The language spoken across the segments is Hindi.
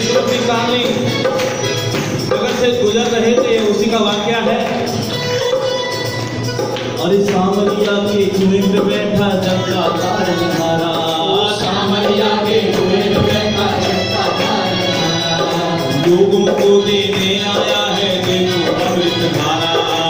ईश्वर की कहानी जगत से गुजर रहे थे उसी का वाक्य है। और इस सामरिया के कुएँ बैठा जगता सामरिया के लोगों को देने आया है देखो अमृत धारा।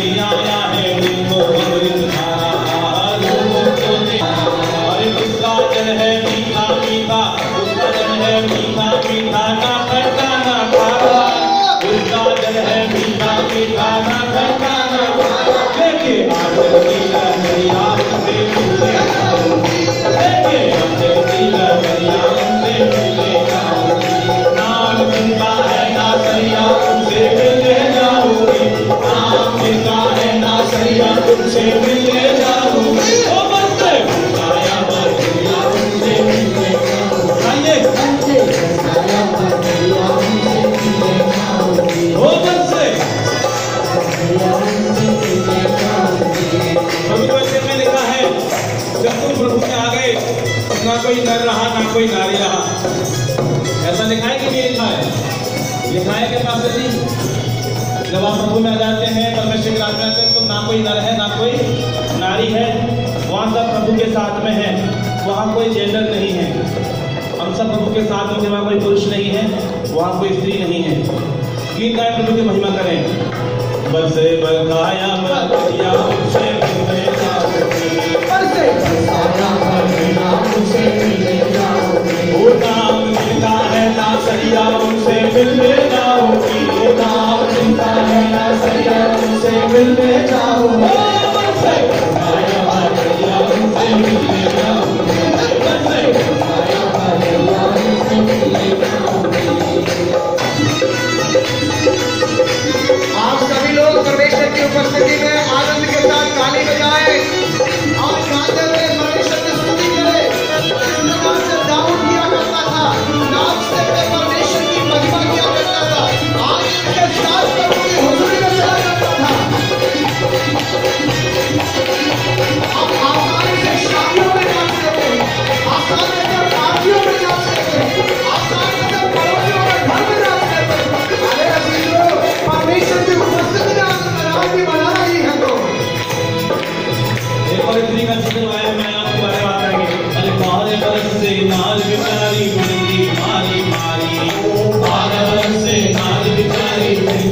आया के पास यदि जब आप प्रभु में आ जाते हैं परमेश्वर के राज में आते हैं तो ना कोई नर है ना कोई नारी है वहाँ सब प्रभु के साथ में है वहाँ कोई जेंडर नहीं है। हम सब प्रभु के साथ में जब कोई पुरुष नहीं है वहाँ कोई स्त्री नहीं है। गीत गाय प्रभु की महिमा करें। बस बताया बस।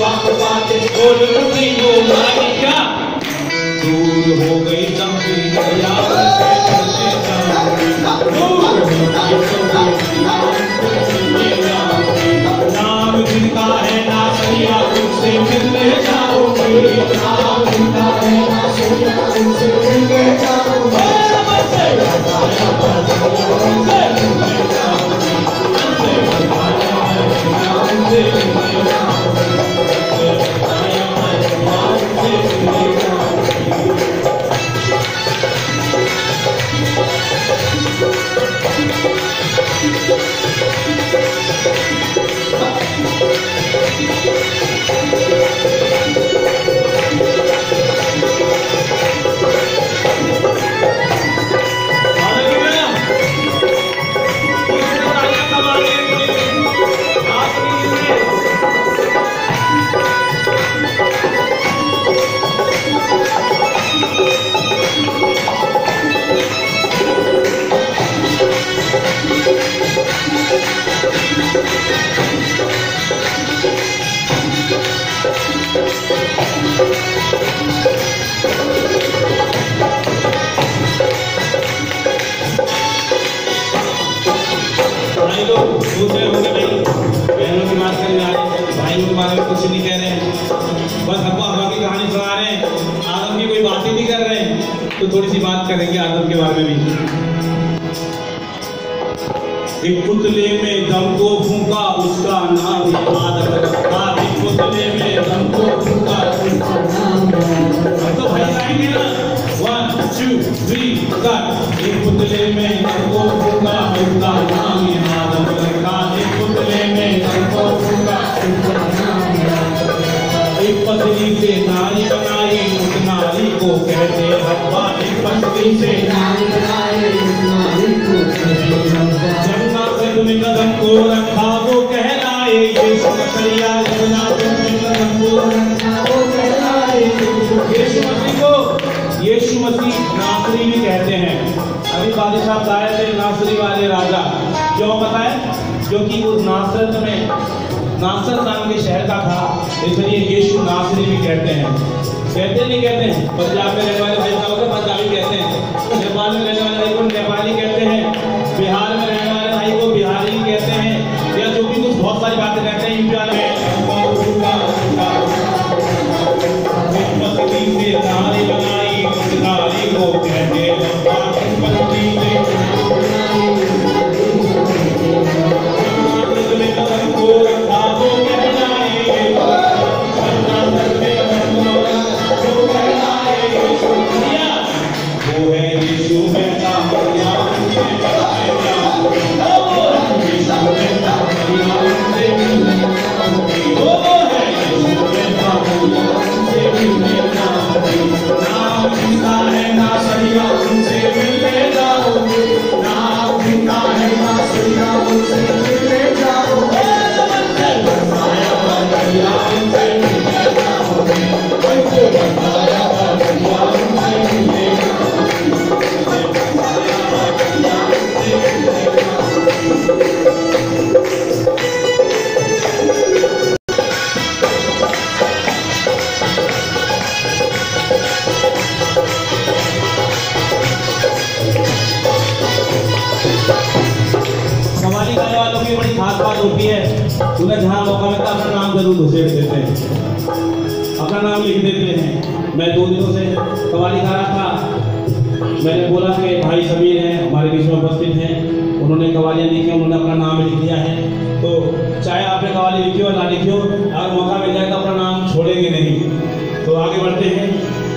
बात बात बोल उठी हो मालिका दूर हो गई तंगी दया नाम जिनका है ना सैया उससे मिलने जाओगे नाम जिनका है ना सैया तो थोड़ी सी बात करेंगे आदम के बारे में भी। एक पुतले में दम को फूका, उसका नाम ही। आदम एक पुतले में दम को फूका, उसका नाम तो भाई आएँगे ना? वन टू थ्री कट एक पुतले में दम को फूका, उसका नाम ही। आदम एक पुतले में दम को फूका, उसका नाम ही। एक पतली से नारी बनाई, उस नारी को कहते हब्बा एक पतली से नारी यीशु मसीह नासरी भी कहते हैं। अभी बादशाह लाए थे नासरी वाले राजा। क्यों पता है क्योंकि वो नासरत में नासर नाम के शहर का था, इसलिए यीशु नासरी भी कहते हैं। कहते नहीं कहते? हैं पंजाब में रहने वाले पंजाबी कहते हैं। नेपाल में रहने हैं नाम लिख देते हैं। मैं दो दिनों से कवाली गा रहा था। मैंने बोला कि भाई समीर हैं, हमारे बीच में उपस्थित हैं। उन्होंने कवालियाँ लिखी उन्होंने अपना नाम लिख दिया है। तो चाहे आपने कवाली लिखी हो, ना लिखी हो अगर मौका मिल जाए तो अपना नाम छोड़ेंगे नहीं। तो आगे बढ़ते हैं।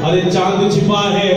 अरे चाँद छिपा है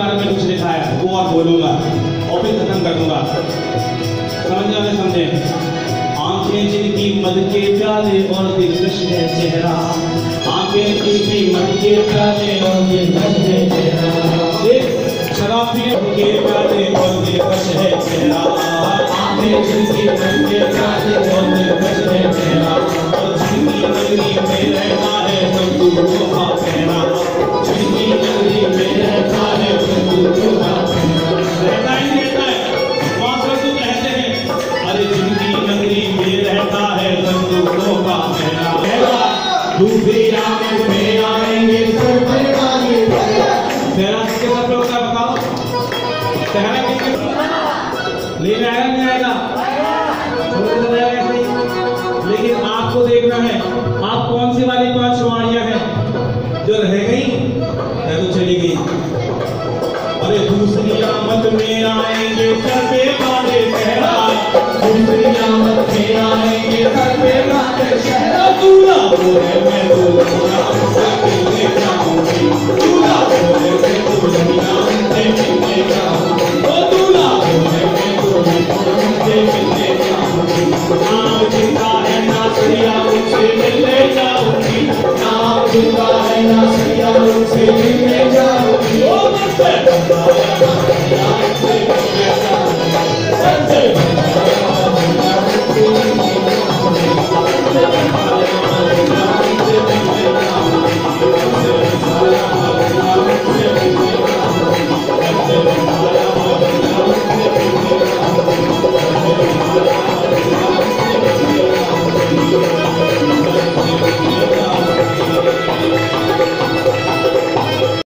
बारे में कुछ लिखा है वो और बोलूँगा। और फिर खत्म कर दूँगा। समझ वाले समझे? आँखें जिनकी मद के प्याले और दिलकश है चेहरा। आँखें जिनकी मद के प्याले और दिलकश है चेहरा। शराबी के प्याले और दिलकश है चेहरा। आँखें जिनकी मद के प्याले और दिलकश है चेहरा। और जिनकी नगरी में रहता है तंबू लोहा मारिया गए जो रह गई, मैं तो चली गई। अरे दूसरी आमद में आएँगे, सर पे बांधे सहरा दूसरी आमद में आएँगे, सर पे बांधे सहरा दूल्हा वो है मैं दूल्हा सर पे क्या दूल्हा